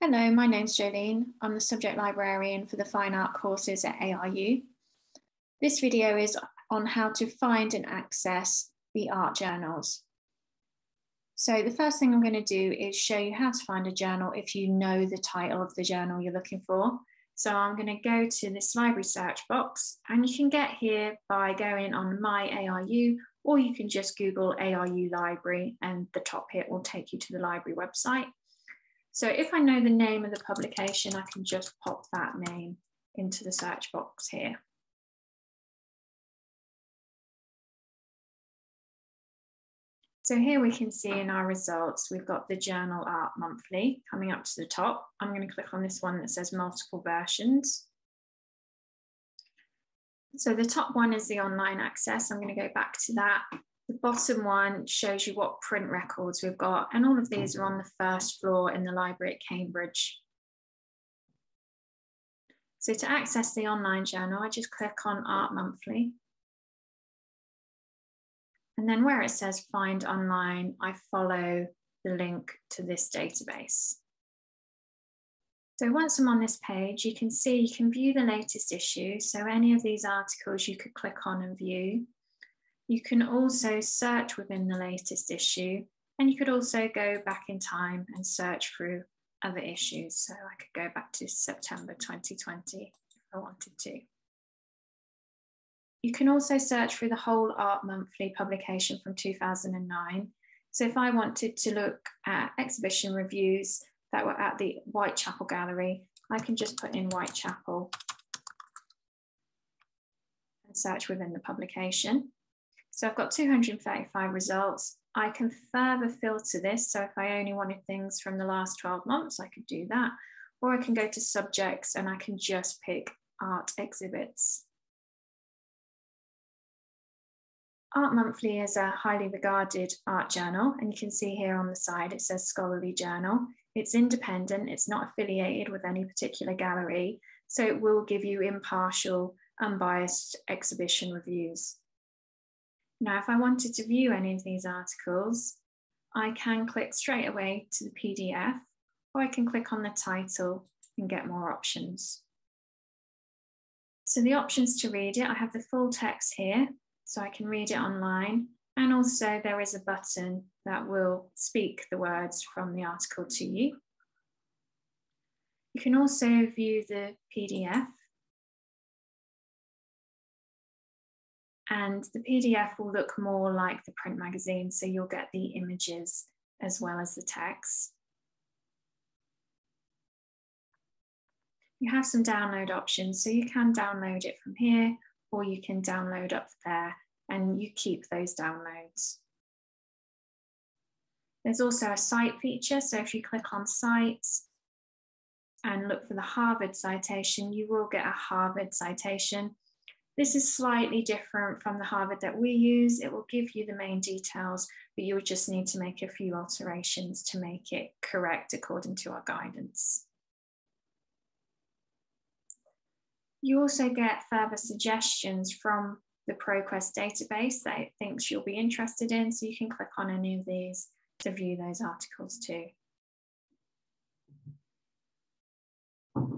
Hello, my name's Jolene. I'm the subject librarian for the Fine Art courses at ARU. This video is on how to find and access the art journals. So the first thing I'm going to do is show you how to find a journal if you know the title of the journal you're looking for. So I'm going to go to this library search box and you can get here by going on my ARU or you can just Google ARU library and the top hit will take you to the library website. So if I know the name of the publication, I can just pop that name into the search box here. So here we can see in our results, we've got the Journal Art Monthly coming up to the top. I'm going to click on this one that says multiple versions. So the top one is the online access. I'm going to go back to that. The bottom one shows you what print records we've got, and all of these are on the first floor in the library at Cambridge. So to access the online journal, I just click on Art Monthly. And then where it says find online, I follow the link to this database. So once I'm on this page, you can see you can view the latest issue. So any of these articles you could click on and view. You can also search within the latest issue, and you could also go back in time and search through other issues. So I could go back to September 2020 if I wanted to. You can also search through the whole Art Monthly publication from 2009. So if I wanted to look at exhibition reviews that were at the Whitechapel Gallery, I can just put in Whitechapel and search within the publication. So I've got 235 results. I can further filter this. So if I only wanted things from the last 12 months, I could do that. Or I can go to subjects and I can just pick art exhibits. Art Monthly is a highly regarded art journal, and you can see here on the side it says scholarly journal. It's independent, it's not affiliated with any particular gallery, so it will give you impartial, unbiased exhibition reviews. Now, if I wanted to view any of these articles, I can click straight away to the PDF, or I can click on the title and get more options. So the options to read it, I have the full text here, so I can read it online. And also there is a button that will speak the words from the article to you. You can also view the PDF And the PDF will look more like the print magazine, so you'll get the images as well as the text. You have some download options, so you can download it from here or you can download up there and you keep those downloads. There's also a cite feature, so if you click on cites and look for the Harvard citation, you will get a Harvard citation this is slightly different from the Harvard that we use. It will give you the main details, but you'll just need to make a few alterations to make it correct according to our guidance. You also get further suggestions from the ProQuest database that it thinks you'll be interested in, so you can click on any of these to view those articles too.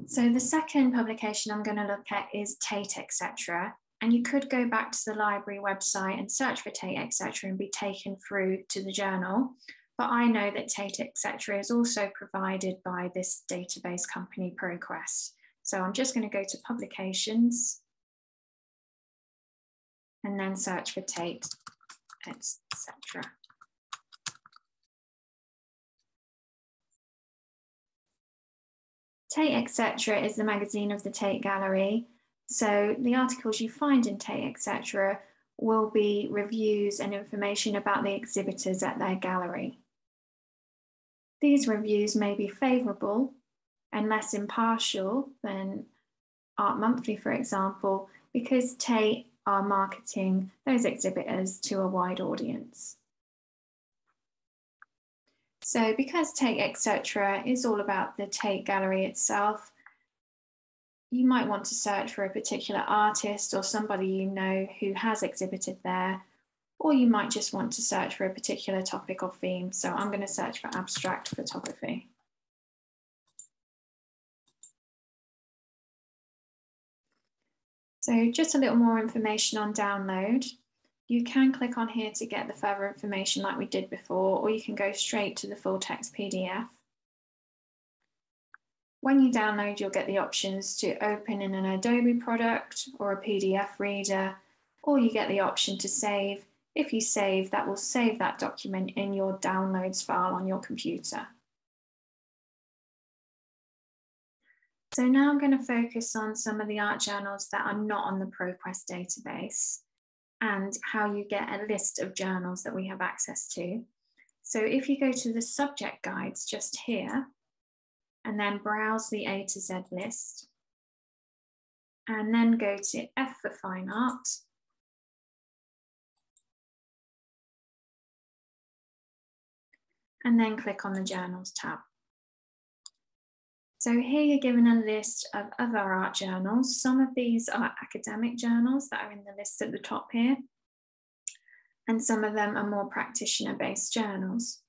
So the second publication I'm going to look at is Tate Etc. And you could go back to the library website and search for Tate Etc. and be taken through to the journal. But I know that Tate Etc. is also provided by this database company ProQuest. So I'm just going to go to publications and then search for Tate Etc. Tate Etc. is the magazine of the Tate Gallery. So the articles you find in Tate Etc. will be reviews and information about the exhibitors at their gallery. These reviews may be favourable and less impartial than Art Monthly, for example, because Tate are marketing those exhibitors to a wide audience. So because Tate Etc. is all about the Tate Gallery itself, you might want to search for a particular artist or somebody you know who has exhibited there, or you might just want to search for a particular topic or theme. So I'm going to search for abstract photography. So just a little more information on download. You can click on here to get the further information like we did before, or you can go straight to the full text PDF. When you download, you'll get the options to open in an Adobe product or a PDF reader, or you get the option to save. If you save, that will save that document in your downloads file on your computer. So now I'm going to focus on some of the art journals that are not on the ProQuest database and how you get a list of journals that we have access to. So if you go to the subject guides just here, and then browse the A to Z list, and then go to F for Fine Art, and then click on the Journals tab. So here you're given a list of other art journals. Some of these are academic journals that are in the list at the top here. And some of them are more practitioner-based journals.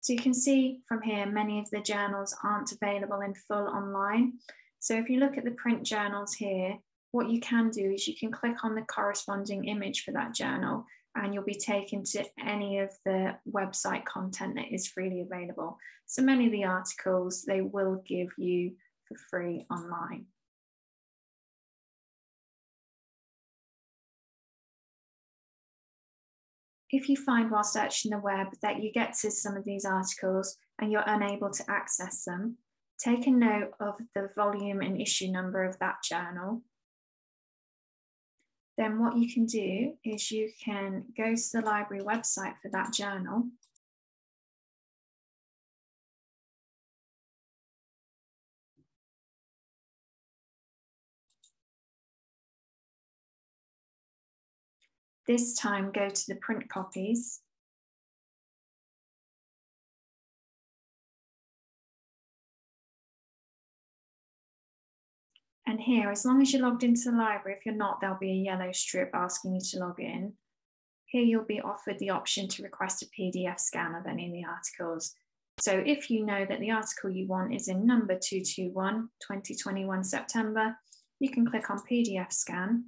So you can see from here, many of the journals aren't available in full online. So if you look at the print journals here, what you can do is you can click on the corresponding image for that journal and you'll be taken to any of the website content that is freely available. So many of the articles they will give you for free online. If you find while searching the web that you get to some of these articles and you're unable to access them, take a note of the volume and issue number of that journal then what you can do is you can go to the library website for that journal. This time go to the print copies And here, as long as you're logged into the library, if you're not, there'll be a yellow strip asking you to log in. Here you'll be offered the option to request a PDF scan of any of the articles. So if you know that the article you want is in number 221, 2021 September, you can click on PDF scan,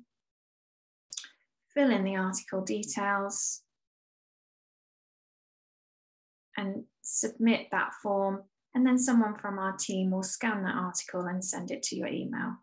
fill in the article details, and submit that form. And then someone from our team will scan that article and send it to your email.